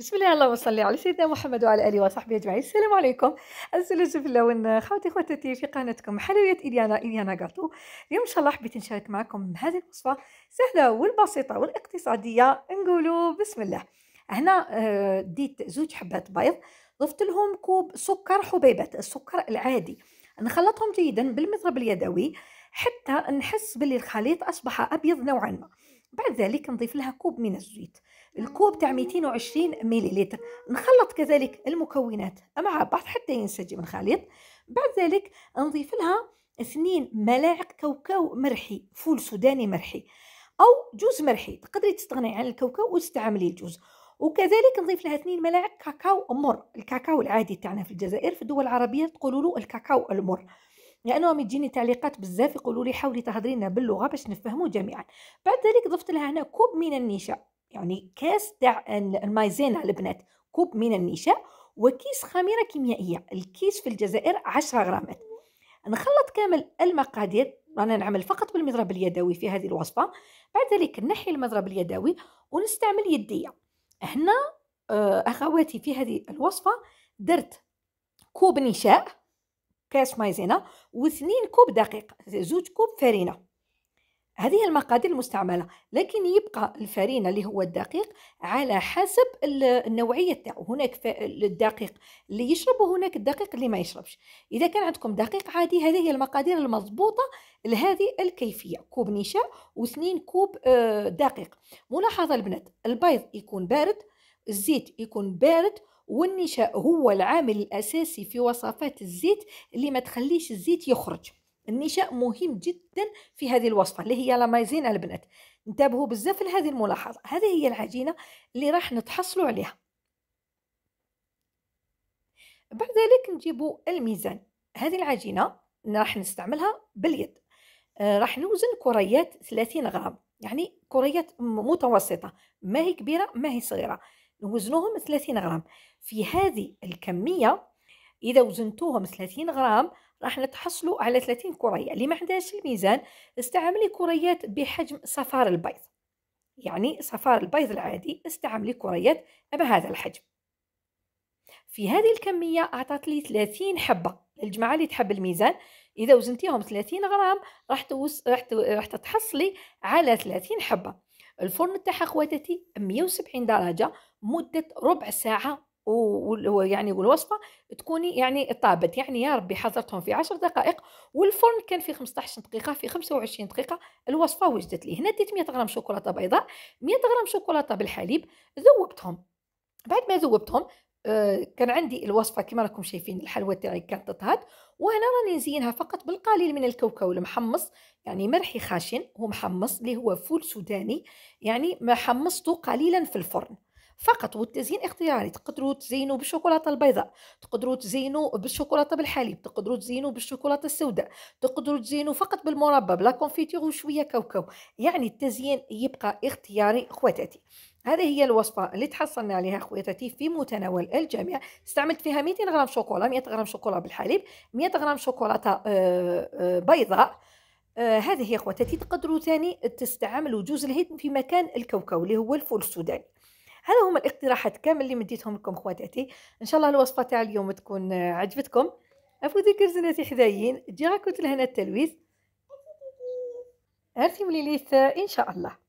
بسم الله اللهم صل على سيدنا محمد وعلى آله وصحبه أجمعين. السلام عليكم. الزلزل في اللون خواتي خواتاتي في قناتكم حلويات إليانا إليانا غاتو. اليوم إن شاء الله حبيت نشارك معكم هذه الوصفة سهلة والبسيطة والاقتصادية. نقولوا بسم الله. هنا آه، ديت زوج حبات بيض ضفت لهم كوب سكر حبيبات السكر العادي. نخلطهم جيدا بالمضرب اليدوي حتى نحس باللي الخليط أصبح أبيض نوعا ما. بعد ذلك نضيف لها كوب من الزيت. الكوب تاع 220 مليلتر نخلط كذلك المكونات. مع بعض حتى ينسجم الخليط. بعد ذلك نضيف لها اثنين ملاعق كاوكاو مرحي فول سوداني مرحي أو جوز مرحي. تقدري تستغني عن الكاوكاو وتستعملي الجوز. وكذلك نضيف لها اثنين ملاعق كاكاو مر. الكاكاو العادي تاعنا في الجزائر في الدول العربية تقولوا له الكاكاو المر. لأنهم يجيني تعليقات بزاف يقولوا لي حاولي تهضري لنا باللغة باش نفهموا جميعا. بعد ذلك ضفت لها هنا كوب من النشا. يعني كاس تاع المايزينا البنات كوب من النشا وكيس خميرة كيميائية. الكيس في الجزائر 10 غرامات. نخلط كامل المقادير أنا نعمل فقط بالمضرب اليدوي في هذه الوصفة. بعد ذلك نحي المضرب اليدوي ونستعمل يدية. هنا آه، أخواتي في هذه الوصفة درت كوب نشاء كاس مايزينا واثنين كوب دقيق زوج كوب فرينه هذه المقادير المستعملة لكن يبقى الفرينة اللي هو الدقيق على حسب النوعية تاعو. هناك الدقيق اللي يشرب وهناك الدقيق اللي ما يشربش. إذا كان عندكم دقيق عادي هذه هي المقادير المضبوطة لهذه الكيفية. كوب نشا واثنين كوب آه، دقيق. ملاحظة البنات البيض يكون بارد الزيت يكون بارد والنشاء هو العامل الأساسي في وصفات الزيت اللي ما تخليش الزيت يخرج. النشاء مهم جدا في هذه الوصفة اللي هي لامايزين البنات. انتبهوا بزاف لهذه الملاحظة. هذه هي العجينة اللي راح نتحصلوا عليها. بعد ذلك نجيبوا الميزان. هذه العجينة راح نستعملها باليد. آه راح نوزن كريات 30 غرام. يعني كريات متوسطة. ما هي كبيرة ما هي صغيرة. نوزنوهم 30 غرام. في هذه الكمية إذا وزنتوهم 30 غرام راح نتحصلوا على 30 كرية اللي ما عندهاش الميزان استعملي كريات بحجم صفار البيض. يعني صفار البيض العادي استعملي كريات بهذا الحجم. في هذه الكمية أعطت لي 30 حبة. للجماعة اللي تحب الميزان إذا وزنتيهم 30 غرام راح توس... راح, ت... راح على 30 حبة. الفرن تاعها خواتاتي 170 درجة مدة ربع ساعة ويعني والوصفة تكوني يعني طابت. يعني يا ربي حضرتهم في 10 دقائق والفرن كان في 15 دقيقة في 25 دقيقة. الوصفة وجدت لي؟ هنا ديت 100 غرام شوكولاتة بيضاء 100 غرام شوكولاتة بالحليب ذوبتهم. بعد ما ذوبتهم آه كان عندي الوصفة كما راكم شايفين الحلوى تاعي كانت تطهات وهنا راني نزينها فقط بالقليل من الكاوكاو المحمص يعني مرحي خاشن هو محمص اللي هو فول سوداني يعني ما حمصته قليلا في الفرن. فقط والتزيين اختياري تقدروا تزينوا بالشوكولاتة البيضاء تقدروا تزينوا بالشوكولاتة بالحليب تقدروا تزينوا بالشوكولاتة السوداء تقدروا تزينوا فقط بالمربى ب la confiture وشوية كاوكاو. يعني التزيين يبقى اختياري خواتاتي. هذه هي الوصفة اللي تحصلنا عليها خواتاتي في متناول الجميع استعملت فيها 200 غرام شوكولا 100 غرام شوكولا بالحليب 100 غرام شوكولاتة آه، آه، بيضاء. آه هذه هي خواتاتي تقدروا ثاني تستعملوا جوز الهيد في مكان الكاوكاو اللي هو الفول السوداني. هذا هما الاقتراحات كامل اللي مديتهم لكم خواتاتي. إن شاء الله الوصفة تاع اليوم تكون عجبتكم. عفوا ذكر زناتي حدايين جي راكم تلهنا التلويز عرفتي ملي إن شاء الله.